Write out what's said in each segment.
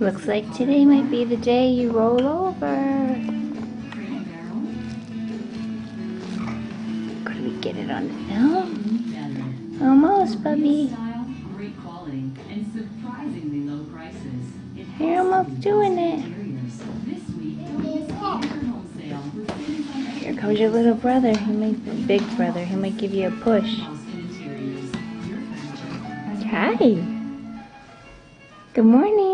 Looks like today might be the day you roll over. Could we get it on film? Almost. It You're almost doing it. Here comes your little brother. He might, be big brother. He might give you a push. Hi. Good morning.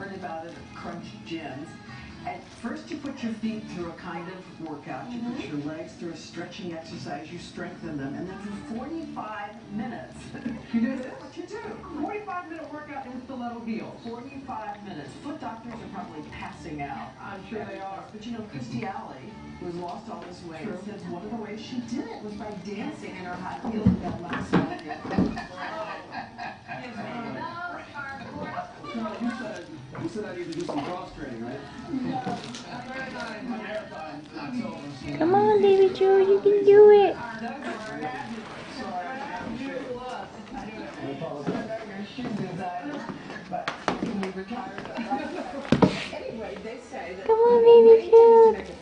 Heard about it at Crunch Gyms. At first, you put your feet through a kind of workout. You put your mm-hmm. legs through a stretching exercise. You strengthen them, and then for 45 minutes, you do this. What you do? 45 minute workout in the stiletto heels. 45 minutes. Foot doctors are probably passing out. I'm sure they are. But you know, Kirstie mm-hmm. Alley, who's lost all this weight, says one of the ways she did it was by dancing in her high heels and that last No, you said, I need to do some cross training, right? Come on, baby Joe. You can do it. Come on, baby Joe.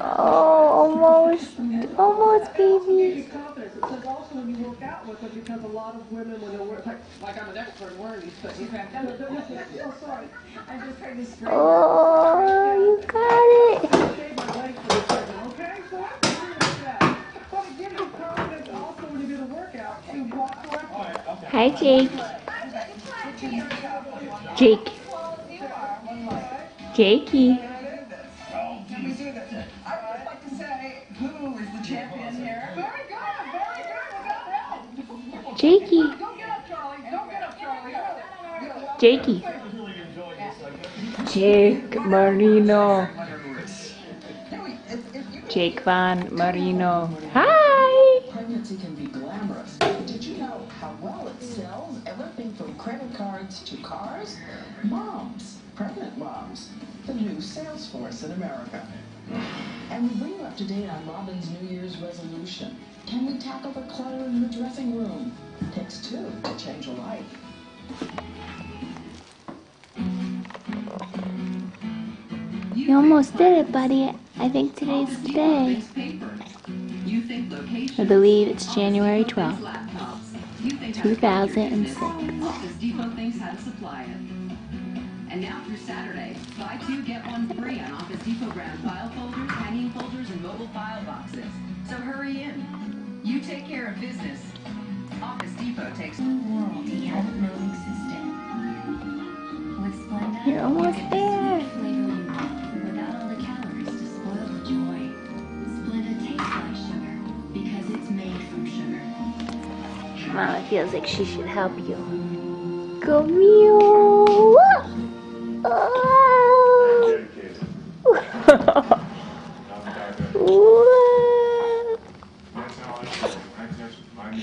Oh, almost. Almost, baby. confidence. It says also when you work out because a lot of women when they work like, like I'm an expert in wearing these things. Oh. I'm just trying to straighten Oh, you got it. I Jake. Jake. legs champion here? Very good, very good, without help. Jakey. Don't get up, Charlie. Don't get up, Charlie. Jakey. Jake Marino. Jake Van Marino. Hi. Pregnancy can be glamorous, did you know how well it sells? Everything from credit cards to cars? Moms, pregnant moms, the new sales force in America. And we bring you up to date on Robin's New Year's resolution. Can we tackle the clutter in the dressing room? Takes two to change a life. You almost did it, buddy. I think today's the day. You think. I believe it's January 12th, Laptops. You think how to 2006. And now through Saturday, buy two, get one free on Office Depot brand file folders, hanging folders, and mobile file boxes. So hurry in. You take care of business. Office Depot takes world health moving system. With Splenda, You're almost you there. sweet flavor you want without all the calories to spoil the joy. Splenda tastes like sugar because it's made from sugar. Mama feels like she should help you. Go meow. Oh. What?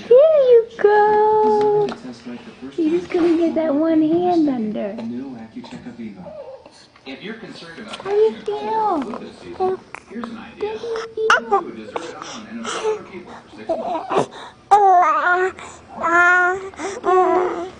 There you go. You're just gonna get that one hand under. New Accu-Chek Aviva. If you're concerned about How you catching a cold or flu this season, feel? here's an idea. Food dessert on and a for people for six months. Uh, uh, uh.